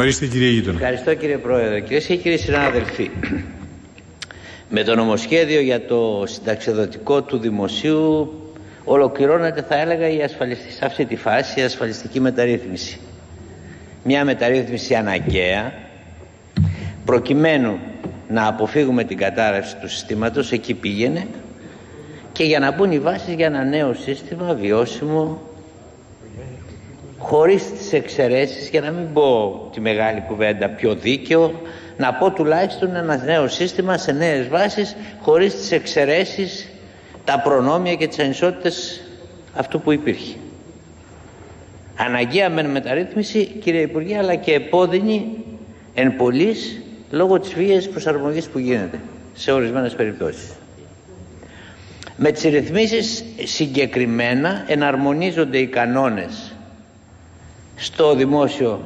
Ορίστε κύριε Γείτονα. Ευχαριστώ κύριε Πρόεδρε. Κυρίες και κύριοι συνάδελφοι, με το νομοσχέδιο για το συνταξιοδοτικό του δημοσίου ολοκληρώνεται θα έλεγα η ασφαλιστική, σε αυτή τη φάση η ασφαλιστική μεταρρύθμιση. Μια μεταρρύθμιση αναγκαία προκειμένου να αποφύγουμε την κατάρρευση του συστήματος εκεί πήγαινε και για να μπουν οι βάσεις για ένα νέο σύστημα βιώσιμο χωρίς τις εξαιρέσεις για να μην πω τη μεγάλη κουβέντα πιο δίκαιο να πω τουλάχιστον ένα νέο σύστημα σε νέες βάσεις χωρίς τις εξαιρέσεις τα προνόμια και τις ανισότητες αυτού που υπήρχε. Αναγκαία μεν μεταρρύθμιση κύριε Υπουργέ αλλά και επώδυνη εν πολλής λόγω της βίας προσαρμογής που γίνεται σε ορισμένες περιπτώσεις. Με τις ρυθμίσεις συγκεκριμένα εναρμονίζονται οι κανόνες στο δημόσιο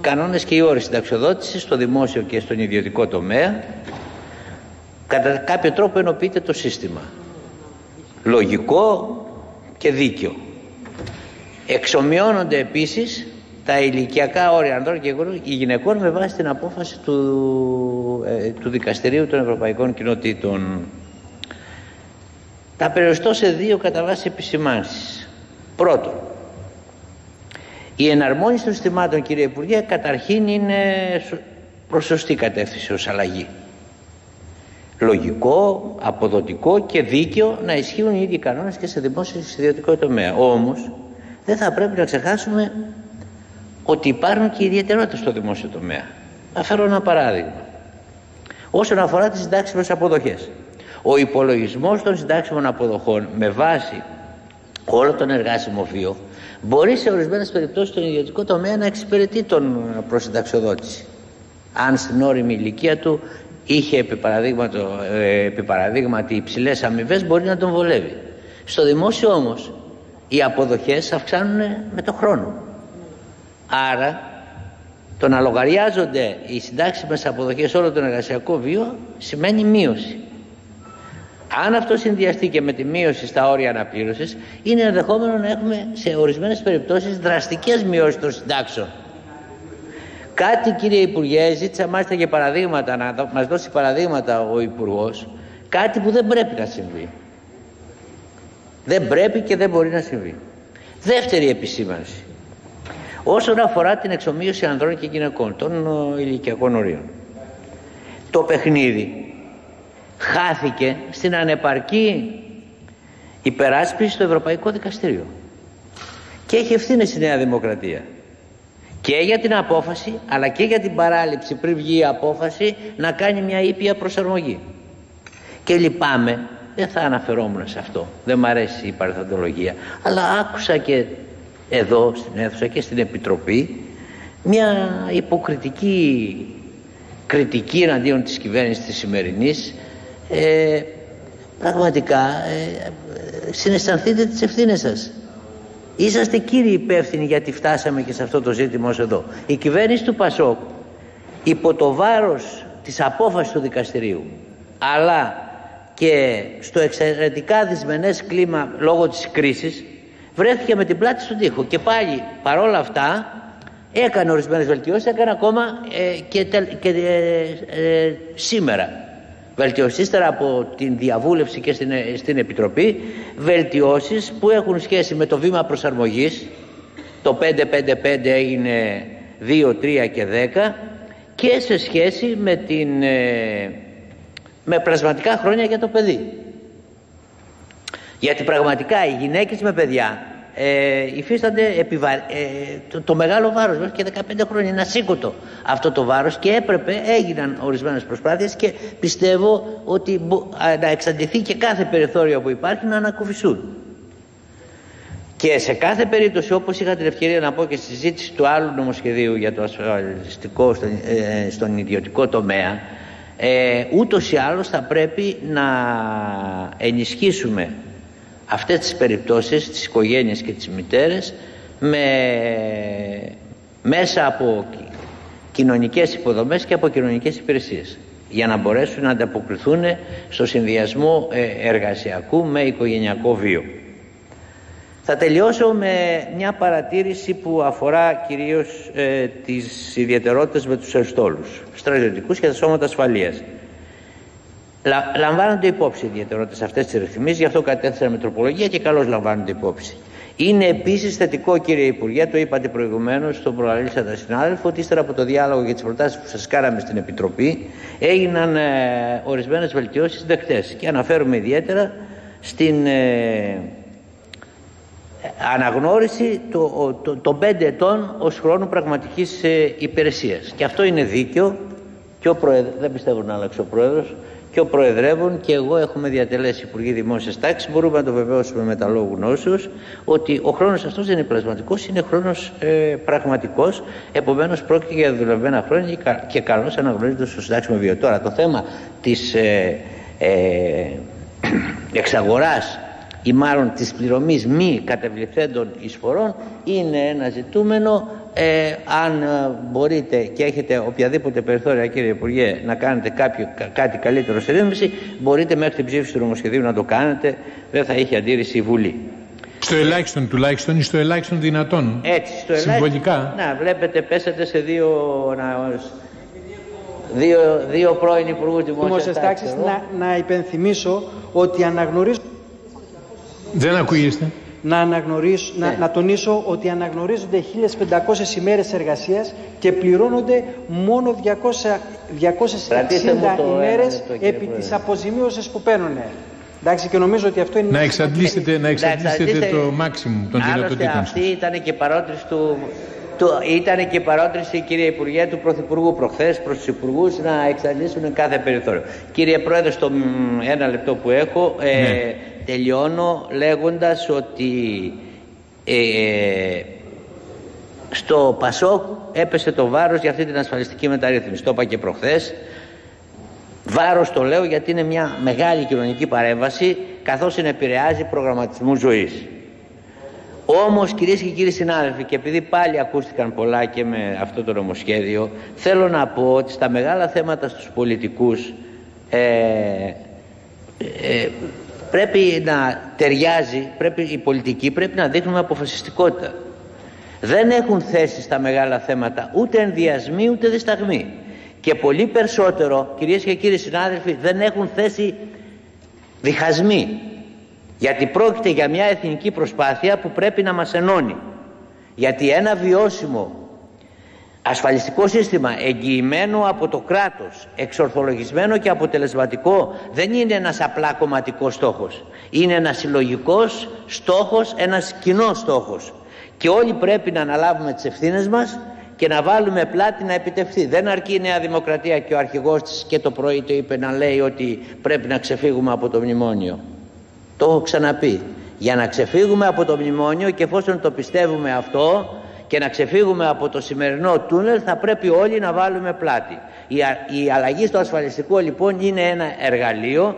κανόνες και οι όροι συνταξιοδότησης στο δημόσιο και στον ιδιωτικό τομέα κατά κάποιο τρόπο ενοποιείται το σύστημα λογικό και δίκαιο εξομοιώνονται επίσης τα ηλικιακά όρια ανδρών και γυναικών με βάση την απόφαση του, ε, του Δικαστηρίου των Ευρωπαϊκών Κοινοτήτων. Τα περιοριστώ σε δύο κατά βάση επισημάνσεις. Πρώτον, η εναρμόνιση των συστημάτων κύριε Υπουργέ καταρχήν είναι προς σωστή κατεύθυνση ως αλλαγή. Λογικό, αποδοτικό και δίκαιο να ισχύουν οι ίδιοι κανόνες και σε δημόσιο και σε ιδιωτικό τομέα. Όμως δεν θα πρέπει να ξεχάσουμε ότι υπάρχουν και ιδιαιτερότητες στο δημόσιο τομέα. Θα φέρω ένα παράδειγμα. Όσον αφορά τις συντάξιμες αποδοχές. Ο υπολογισμός των συντάξιμων αποδοχών με βάση όλο τον εργάσιμο βίο μπορεί σε ορισμένες περιπτώσεις στον ιδιωτικό τομέα να εξυπηρετεί τον προσυνταξιοδότηση. Αν στην όρημη ηλικία του είχε επί, ε, επί παραδείγματι υψηλές αμοιβές μπορεί να τον βολεύει. Στο δημόσιο όμως οι αποδοχές αυξάνουν με το χρόνο. Άρα το να λογαριάζονται οι συντάξιμες αποδοχές όλο τον εργασιακό βίο σημαίνει μείωση. Αν αυτό συνδυαστεί και με τη μείωση στα όρια αναπλήρωσης είναι ενδεχόμενο να έχουμε σε ορισμένες περιπτώσεις δραστικές μειώσεις των συντάξεων. Κάτι κύριε Υπουργέ, ζήτησα μάλιστα και παραδείγματα, να μας δώσει παραδείγματα ο Υπουργός, κάτι που δεν πρέπει να συμβεί. Δεν πρέπει και δεν μπορεί να συμβεί. Δεύτερη επισήμανση όσον αφορά την εξομοίωση ανδρών και γυναικών των ε, ηλικιακών ορίων. Το παιχνίδι χάθηκε στην ανεπαρκή υπεράσπιση στο Ευρωπαϊκό Δικαστήριο. Και έχει ευθύνη στη Νέα Δημοκρατία. Και για την απόφαση αλλά και για την παράληψη πριν βγει η απόφαση να κάνει μια ήπια προσαρμογή. Και λυπάμαι δεν θα αναφερόμουν σε αυτό. Δεν μ' αρέσει η παρθαντολογία αλλά άκουσα και εδώ στην αίθουσα και στην Επιτροπή μια υποκριτική κριτική εναντίον της κυβέρνησης της σημερινής ε, πραγματικά ε, συναισθανθείτε τις ευθύνες σας. Είσαστε κύριοι υπεύθυνοι γιατί φτάσαμε και σε αυτό το ζήτημα ως εδώ. Η κυβέρνηση του Πασόκ υπό το βάρος της απόφασης του δικαστηρίου αλλά και στο εξαιρετικά δυσμενές κλίμα λόγω της κρίσης βρέθηκε με την πλάτη στον τοίχο. Και πάλι παρόλα αυτά έκανε ορισμένες βελτιώσεις έκανε ακόμα ε, και, και ε, ε, σήμερα βελτιώσεις ύστερα από την διαβούλευση και στην, ε, στην Επιτροπή βελτιώσεις που έχουν σχέση με το βήμα προσαρμογής. Το 5-5-5 έγινε 2, 3 και 10 και σε σχέση με, την, με πλασματικά χρόνια για το παιδί. Γιατί πραγματικά οι γυναίκες με παιδιά ε, υφίστανται επιβα... ε, το, το, μεγάλο βάρος μέχρι και 15 χρόνια είναι ασήκωτο αυτό το βάρος και έπρεπε, έγιναν ορισμένες προσπάθειες και πιστεύω ότι να εξαντληθεί και κάθε περιθώριο που υπάρχει να ανακουφιστούν. Και σε κάθε περίπτωση όπως είχα την ευκαιρία να πω και στη συζήτηση του άλλου νομοσχεδίου για το ασφαλιστικό στον, ε, στον ιδιωτικό τομέα ε, ούτως ή άλλως θα πρέπει να ενισχύσουμε αυτές τις περιπτώσεις τις οικογένειες και τις μητέρες με, μέσα από κοινωνικές υποδομές και από κοινωνικές υπηρεσίες για να μπορέσουν να ανταποκριθούν στο συνδυασμό ε, εργασιακού με οικογενειακό βίο. Θα τελειώσω με μια παρατήρηση που αφορά κυρίως ε, τις ιδιαιτερότητες με τους εστόλους, στρατιωτικούς και τα σώματα ασφαλείας. Λα, λαμβάνονται υπόψη οι ιδιαιτερότητες αυτές τις ρυθμίσεις, γι' αυτό κατέθεσα με τροπολογία και καλώς λαμβάνονται υπόψη. Είναι επίσης θετικό, κύριε Υπουργέ, το είπατε προηγουμένως στον προαλήσαντα συνάδελφο, ότι ύστερα από το διάλογο για τις προτάσεις που σας κάναμε στην Επιτροπή έγιναν ε, ορισμένες βελτιώσεις δεκτές. Και αναφέρουμε ιδιαίτερα στην ε, αναγνώριση των το, το, 5 ετών ως χρόνου πραγματικής ε, υπηρεσίας. Και αυτό είναι δίκαιο και ο δεν πιστεύω να αλλάξει ο Πρόεδρος, και ο Προεδρεύων και εγώ έχουμε διατελέσει Υπουργοί Δημόσιας Τάξης. Μπορούμε να το βεβαιώσουμε με τα λόγου γνώσεως ότι ο χρόνος αυτός δεν είναι πλασματικός, είναι χρόνος ε, πραγματικός. Επομένως, πρόκειται για δουλευμένα χρόνια και καλώς αναγνωρίζεται στο συντάξιμο βίο. Τώρα, το θέμα της ε, ε, εξαγοράς ή μάλλον της πληρωμής μη κατεβληθέντων εισφορών είναι ένα ζητούμενο ε, αν ε, μπορείτε και έχετε οποιαδήποτε περιθώρια κύριε Υπουργέ να κάνετε κάποιο, κάτι καλύτερο σε ρύθμιση μπορείτε μέχρι την ψήφιση του νομοσχεδίου να το κάνετε δεν θα είχε αντίρρηση η Βουλή. Στο ελάχιστον τουλάχιστον ή στο ελάχιστον δυνατόν. Έτσι, στο Συμβολικά. Να, βλέπετε, πέσατε σε δύο, να, δύο, δύο πρώην υπουργού δημόσιας τάξης. Να, να υπενθυμίσω ότι αναγνωρίζω δεν ακούγεστε. Να, αναγνωρίσω, να, ναι. να τονίσω ότι αναγνωρίζονται 1500 ημέρες εργασίας και πληρώνονται μόνο 200, 260 ημέρες επί της αποζημίωσης που παίρνουν. Εντάξει, και νομίζω ότι αυτό είναι... Να εξαντλήσετε, να εξαντλήσετε το μάξιμου των δυνατοτήτων Αυτή ήταν και παρότριση του, του, ήταν και παρότριση, κύριε Υπουργέ, του Πρωθυπουργού προχθές προς τους Υπουργούς να εξαντλήσουν κάθε περιθώριο. Κύριε Πρόεδρε, στο ένα λεπτό που έχω, ε, ναι. Τελειώνω λέγοντας ότι ε, στο Πασόκ έπεσε το βάρος για αυτή την ασφαλιστική μεταρρύθμιση. Το είπα και προχθές. Βάρος το λέω γιατί είναι μια μεγάλη κοινωνική παρέμβαση καθώς επηρεάζει προγραμματισμούς ζωής. Όμως κυρίες και κύριοι συνάδελφοι και επειδή πάλι ακούστηκαν πολλά και με αυτό το νομοσχέδιο θέλω να πω ότι στα μεγάλα θέματα στους πολιτικούς ε, ε, πρέπει να ταιριάζει, πρέπει, η πολιτική πρέπει να δείχνουμε αποφασιστικότητα. Δεν έχουν θέση στα μεγάλα θέματα ούτε ενδιασμοί ούτε δισταγμοί. Και πολύ περισσότερο, κυρίες και κύριοι συνάδελφοι, δεν έχουν θέση διχασμοί. Γιατί πρόκειται για μια εθνική προσπάθεια που πρέπει να μας ενώνει. Γιατί ένα βιώσιμο ασφαλιστικό σύστημα εγγυημένο από το κράτος, εξορθολογισμένο και αποτελεσματικό δεν είναι ένας απλά κομματικός στόχος. Είναι ένας συλλογικός στόχος, ένας κοινός στόχος. Και όλοι πρέπει να αναλάβουμε τις ευθύνες μας και να βάλουμε πλάτη να επιτευχθεί. Δεν αρκεί η Νέα Δημοκρατία και ο αρχηγός της και το πρωί το είπε να λέει ότι πρέπει να ξεφύγουμε από το μνημόνιο. Το έχω ξαναπεί. Για να ξεφύγουμε από το μνημόνιο και εφόσον το πιστεύουμε αυτό και να ξεφύγουμε από το σημερινό τούνελ θα πρέπει όλοι να βάλουμε πλάτη. Η, αλλαγή στο ασφαλιστικό λοιπόν είναι ένα εργαλείο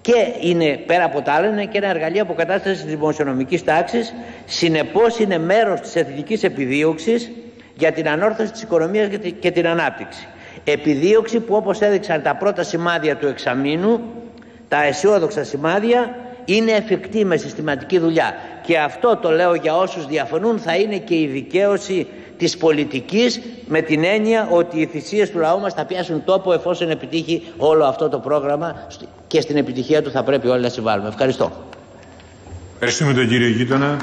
και είναι πέρα από τα άλλα είναι και ένα εργαλείο αποκατάστασης της δημοσιονομικής τάξης συνεπώς είναι μέρος της εθνικής επιδίωξης για την ανόρθωση της οικονομίας και την ανάπτυξη. Επιδίωξη που όπως έδειξαν τα πρώτα σημάδια του εξαμήνου τα αισιόδοξα σημάδια είναι εφικτή με συστηματική δουλειά και αυτό το λέω για όσους διαφωνούν θα είναι και η δικαίωση της πολιτικής με την έννοια ότι οι θυσίες του λαού μας θα πιάσουν τόπο εφόσον επιτύχει όλο αυτό το πρόγραμμα και στην επιτυχία του θα πρέπει όλοι να συμβάλλουμε. Ευχαριστώ. Ευχαριστούμε τον κύριο Γείτονα.